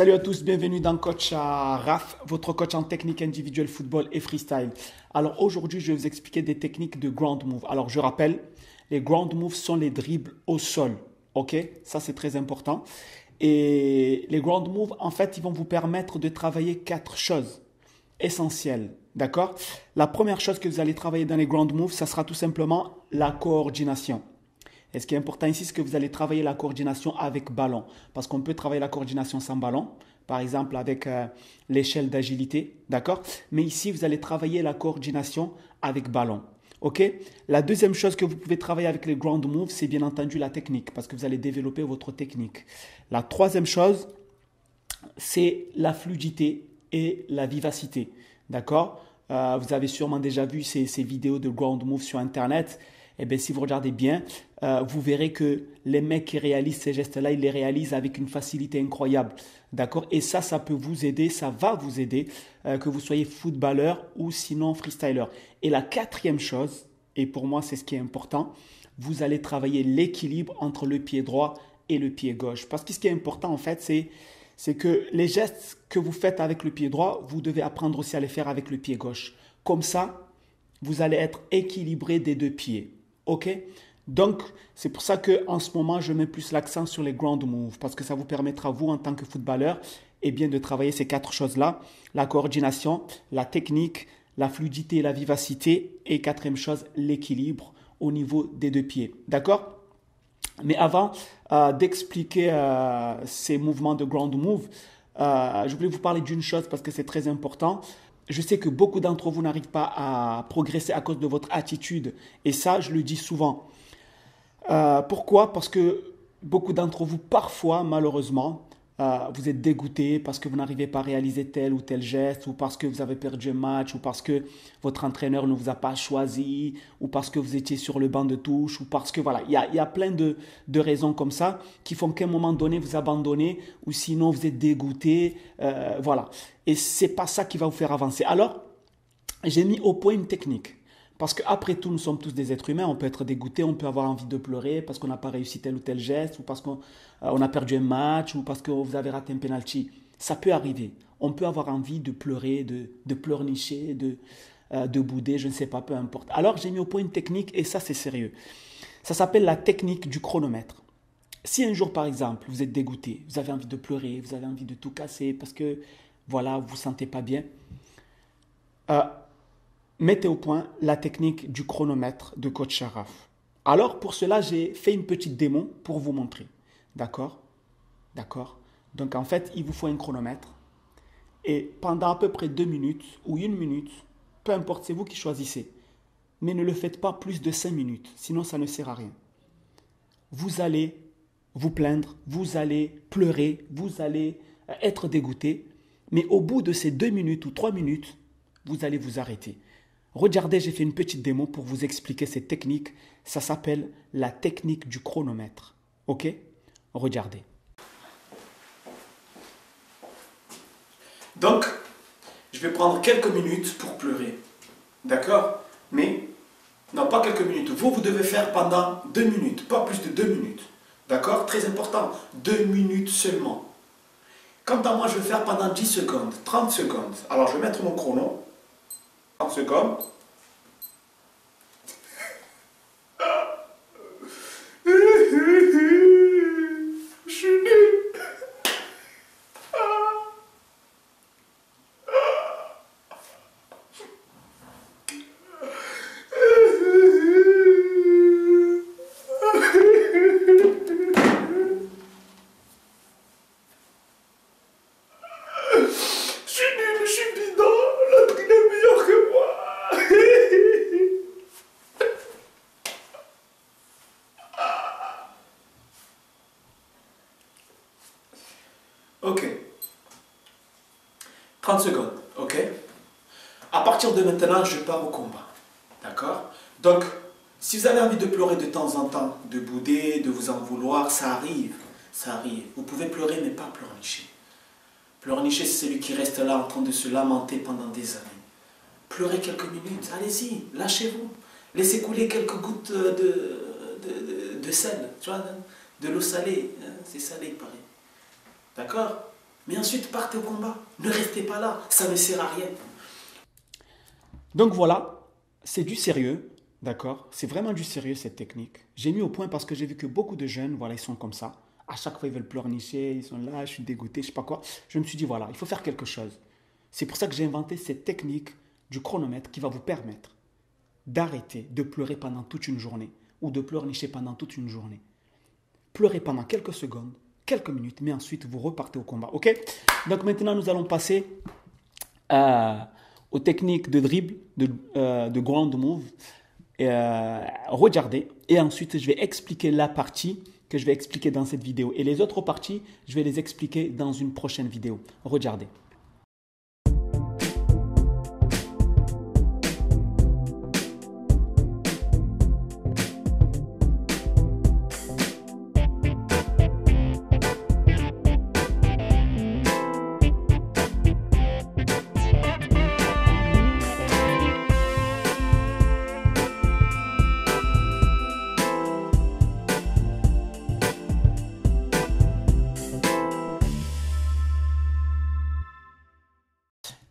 Salut à tous, bienvenue dans Coach RAF, votre coach en technique individuelle football et freestyle. Alors aujourd'hui, je vais vous expliquer des techniques de ground move. Alors je rappelle, les ground moves sont les dribbles au sol. Ok? Ça c'est très important. Et les ground moves, en fait, ils vont vous permettre de travailler quatre choses essentielles. D'accord? La première chose que vous allez travailler dans les ground moves, ça sera tout simplement la coordination. Et ce qui est important ici, c'est que vous allez travailler la coordination avec ballon? Parce qu'on peut travailler la coordination sans ballon, par exemple avec euh, l'échelle d'agilité, d'accord? Mais ici, vous allez travailler la coordination avec ballon. OK? La deuxième chose que vous pouvez travailler avec les ground moves, c'est bien entendu la technique, parce que vous allez développer votre technique. La troisième chose, c'est la fluidité et la vivacité. D'accord? Euh, Vous avez sûrement déjà vu ces, ces vidéos de ground moves sur Internet eh bien, si vous regardez bien, euh, vous verrez que les mecs qui réalisent ces gestes-là, ils les réalisent avec une facilité incroyable. D'accord? Et ça, ça peut vous aider, ça va vous aider, euh, que vous soyez footballeur ou sinon freestyler. Et la quatrième chose, et pour moi, c'est ce qui est important, vous allez travailler l'équilibre entre le pied droit et le pied gauche. Parce que ce qui est important, en fait, c'est c'est que les gestes que vous faites avec le pied droit, vous devez apprendre aussi à les faire avec le pied gauche. Comme ça, vous allez être équilibré des deux pieds. OK? Donc, c'est pour ça qu'en ce moment, je mets plus l'accent sur les ground moves, parce que ça vous permettra, vous, en tant que footballeur, eh bien, de travailler ces quatre choses-là. La coordination, la technique, la fluidité et la vivacité. Et quatrième chose, l'équilibre au niveau des deux pieds. D'accord? Mais avant euh, d'expliquer euh, ces mouvements de ground move, euh, je voulais vous parler d'une chose parce que c'est très important je sais que beaucoup d'entre vous n'arrivent pas à progresser à cause de votre attitude. Et ça, je le dis souvent. Euh, pourquoi? Parce que beaucoup d'entre vous, parfois, malheureusement, euh, vous êtes dégoûté parce que vous n'arrivez pas à réaliser tel ou tel geste, ou parce que vous avez perdu un match, ou parce que votre entraîneur ne vous a pas choisi, ou parce que vous étiez sur le banc de touche, ou parce que voilà, il y a, plein de, raisons comme ça qui font qu'à un moment donné vous abandonnez, ou sinon vous êtes dégoûté, euh, voilà. Et c'est pas ça qui va vous faire avancer. Alors, j'ai mis au point une technique. Parce qu'après tout, nous sommes tous des êtres humains. On peut être dégoûté, on peut avoir envie de pleurer parce qu'on n'a pas réussi tel ou tel geste, ou parce qu'on euh, a perdu un match, ou parce que vous avez raté un penalty. Ça peut arriver. On peut avoir envie de pleurer, de, pleurnicher, de, euh, de bouder, je ne sais pas, peu importe. Alors j'ai mis au point une technique, et ça c'est sérieux. Ça s'appelle la technique du chronomètre. Si un jour, par exemple, vous êtes dégoûté, vous avez envie de pleurer, vous avez envie de tout casser parce que, voilà, vous ne vous sentez pas bien, euh, mettez au point la technique du chronomètre de Coach Sharaf. Alors pour cela, j'ai fait une petite démo pour vous montrer. D'accord? D'accord? Donc en fait, il vous faut un chronomètre. Et pendant à peu près deux minutes ou une minute, peu importe, c'est vous qui choisissez. Mais ne le faites pas plus de cinq minutes, sinon ça ne sert à rien. Vous allez vous plaindre, vous allez pleurer, vous allez être dégoûté. Mais au bout de ces deux minutes ou trois minutes, vous allez vous arrêter. Regardez, j'ai fait une petite démo pour vous expliquer cette technique. Ça s'appelle la technique du chronomètre. Ok? Regardez. Donc, je vais prendre quelques minutes pour pleurer. D'accord? Mais, non, pas quelques minutes. Vous, vous devez faire pendant deux minutes, pas plus de deux minutes. D'accord? Très important. Deux minutes seulement. Quant à moi, je vais faire pendant 10 secondes, 30 secondes. Alors, je vais mettre mon chrono. 30 secondes. Ok. 30 secondes, ok? À partir de maintenant, je pars au combat. D'accord? Donc, si vous avez envie de pleurer de temps en temps, de bouder, de vous en vouloir, ça arrive. Ça arrive. Vous pouvez pleurer, mais pas pleurnicher. Pleurnicher, c'est celui qui reste là en train de se lamenter pendant des années. Pleurez quelques minutes, allez-y, lâchez-vous. Laissez couler quelques gouttes de, de, sel, tu vois, de l'eau salée. Hein, c'est salé, pareil. D'accord? Mais ensuite, partez au combat. Ne restez pas là. Ça ne sert à rien. Donc voilà, c'est du sérieux. D'accord? C'est vraiment du sérieux cette technique. J'ai mis au point parce que j'ai vu que beaucoup de jeunes, voilà, ils sont comme ça. À chaque fois, ils veulent pleurnicher, ils sont là, je suis dégoûté, je sais pas quoi. Je me suis dit, voilà, il faut faire quelque chose. C'est pour ça que j'ai inventé cette technique du chronomètre qui va vous permettre d'arrêter de pleurer pendant toute une journée ou de pleurnicher pendant toute une journée. Pleurez pendant quelques secondes, quelques minutes, mais ensuite vous repartez au combat. Ok? Donc maintenant, nous allons passer euh, aux techniques de dribble, de, euh, de move. Euh, regardez. Et ensuite, je vais expliquer la partie que je vais expliquer dans cette vidéo. Et les autres parties, je vais les expliquer dans une prochaine vidéo. Regardez.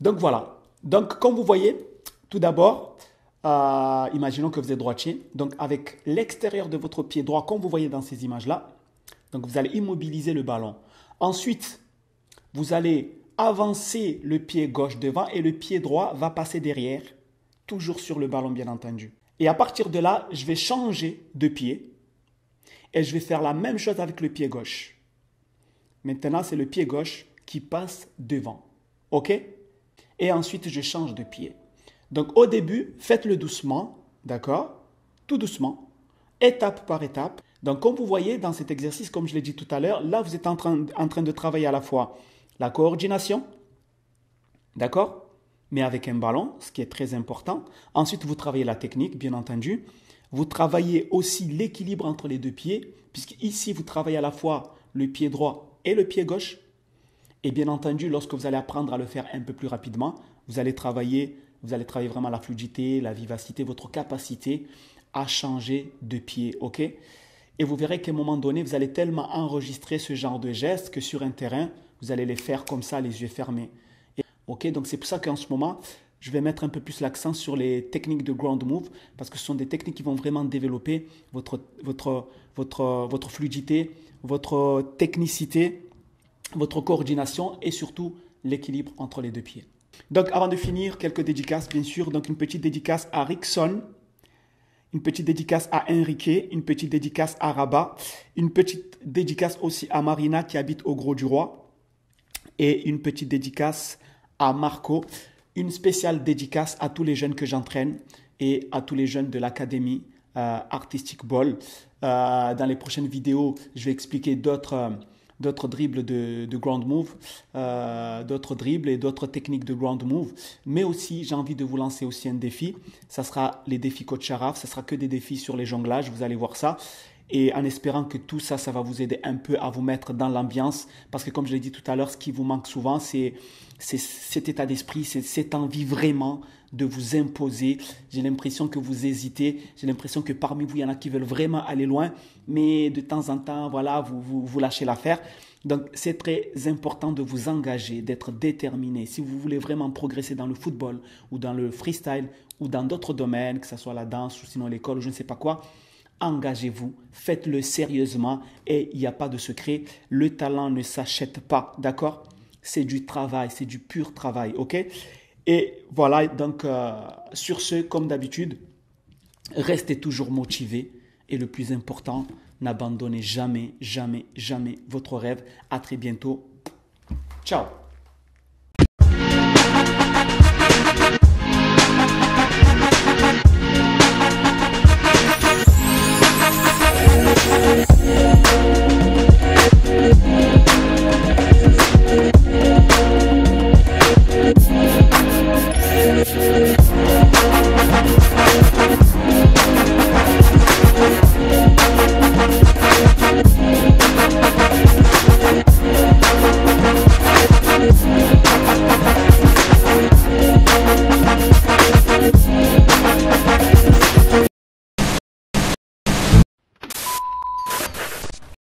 Donc voilà. Donc comme vous voyez, tout d'abord, euh, imaginons que vous êtes droitier. Donc avec l'extérieur de votre pied droit, comme vous voyez dans ces images-là, donc vous allez immobiliser le ballon. Ensuite, vous allez avancer le pied gauche devant et le pied droit va passer derrière, toujours sur le ballon bien entendu. Et à partir de là, je vais changer de pied et je vais faire la même chose avec le pied gauche. Maintenant, c'est le pied gauche qui passe devant. OK? Et ensuite je change de pied. Donc au début, faites-le doucement, d'accord? Tout doucement, étape par étape. Donc comme vous voyez dans cet exercice, comme je l'ai dit tout à l'heure, là vous êtes en train, en train de travailler à la fois la coordination, d'accord? Mais avec un ballon, ce qui est très important. Ensuite, vous travaillez la technique, bien entendu. Vous travaillez aussi l'équilibre entre les deux pieds, puisque ici vous travaillez à la fois le pied droit et le pied gauche. Et bien entendu, lorsque vous allez apprendre à le faire un peu plus rapidement, vous allez travailler, vous allez travailler vraiment la fluidité, la vivacité, votre capacité à changer de pied, ok? Et vous verrez qu'à un moment donné, vous allez tellement enregistrer ce genre de gestes que sur un terrain, vous allez les faire comme ça, les yeux fermés. ok? Donc c'est pour ça qu'en ce moment, je vais mettre un peu plus l'accent sur les techniques de ground move parce que ce sont des techniques qui vont vraiment développer votre, votre, votre, votre fluidité, votre technicité votre coordination et surtout l'équilibre entre les deux pieds. Donc avant de finir, quelques dédicaces bien sûr. Donc une petite dédicace à Rickson, une petite dédicace à Enrique, une petite dédicace à Rabat, une petite dédicace aussi à Marina qui habite au Gros du Roi et une petite dédicace à Marco, une spéciale dédicace à tous les jeunes que j'entraîne et à tous les jeunes de l'Académie euh, Artistic Ball. Euh, dans les prochaines vidéos, je vais expliquer d'autres... Euh, d'autres dribbles de, ground move, euh, d'autres dribbles et d'autres techniques de ground move. Mais aussi, j'ai envie de vous lancer aussi un défi. Ça sera les défis coach Sharaf. Ça sera que des défis sur les jonglages. Vous allez voir ça. Et en espérant que tout ça, ça va vous aider un peu à vous mettre dans l'ambiance. Parce que comme je l'ai dit tout à l'heure, ce qui vous manque souvent, c'est cet état d'esprit, c'est cette envie vraiment de vous imposer. J'ai l'impression que vous hésitez. J'ai l'impression que parmi vous, il y en a qui veulent vraiment aller loin, mais de temps en temps, voilà, vous, vous, vous lâchez l'affaire. Donc, c'est très important de vous engager, d'être déterminé. Si vous voulez vraiment progresser dans le football ou dans le freestyle ou dans d'autres domaines, que ce soit la danse ou sinon l'école ou je ne sais pas quoi, engagez-vous, faites-le sérieusement et il n'y a pas de secret. Le talent ne s'achète pas, d'accord? C'est du travail, c'est du pur travail, ok? Et voilà, donc euh, sur ce, comme d'habitude, restez toujours motivé. Et le plus important, n'abandonnez jamais, jamais, jamais votre rêve. À très bientôt. Ciao